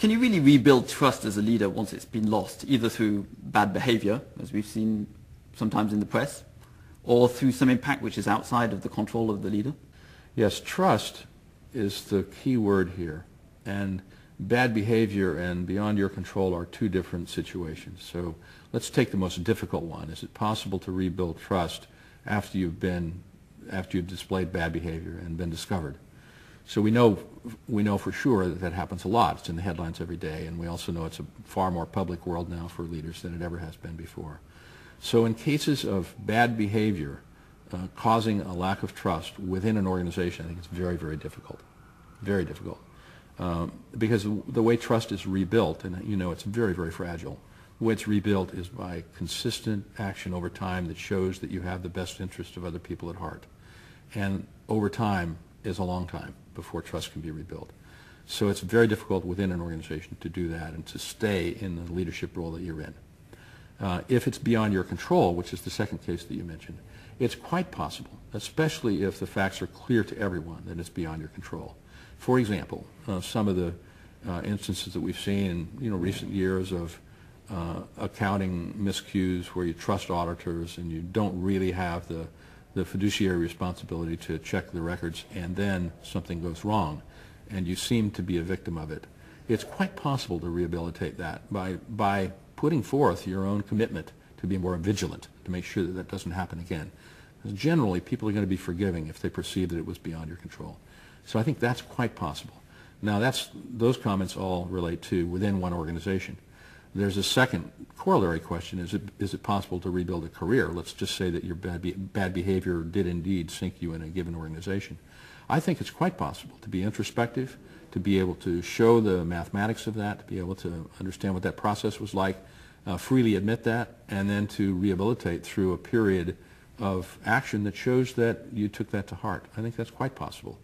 Can you really rebuild trust as a leader once it's been lost, either through bad behavior, as we've seen sometimes in the press, or through some impact which is outside of the control of the leader? Yes, trust is the key word here. And bad behavior and beyond your control are two different situations. So let's take the most difficult one. Is it possible to rebuild trust after you've been after you've displayed bad behavior and been discovered? So we know we know for sure that that happens a lot. It's in the headlines every day, and we also know it's a far more public world now for leaders than it ever has been before. So in cases of bad behavior uh, causing a lack of trust within an organization, I think it's very, very difficult. Very difficult. Um, because the way trust is rebuilt, and you know it's very, very fragile, the way it's rebuilt is by consistent action over time that shows that you have the best interest of other people at heart. And over time is a long time before trust can be rebuilt. So it's very difficult within an organization to do that and to stay in the leadership role that you're in. Uh, if it's beyond your control, which is the second case that you mentioned, it's quite possible, especially if the facts are clear to everyone that it's beyond your control. For example, uh, some of the uh, instances that we've seen in you know, recent years of uh, accounting miscues where you trust auditors and you don't really have the, the fiduciary responsibility to check the records and then something goes wrong and you seem to be a victim of it. It's quite possible to rehabilitate that by, by putting forth your own commitment to be more vigilant, to make sure that that doesn't happen again. Because generally, people are going to be forgiving if they perceive that it was beyond your control. So I think that's quite possible. Now, that's, those comments all relate to within one organization. There's a second corollary question. Is it, is it possible to rebuild a career? Let's just say that your bad, be, bad behavior did indeed sink you in a given organization. I think it's quite possible to be introspective, to be able to show the mathematics of that, to be able to understand what that process was like, uh, freely admit that, and then to rehabilitate through a period of action that shows that you took that to heart. I think that's quite possible.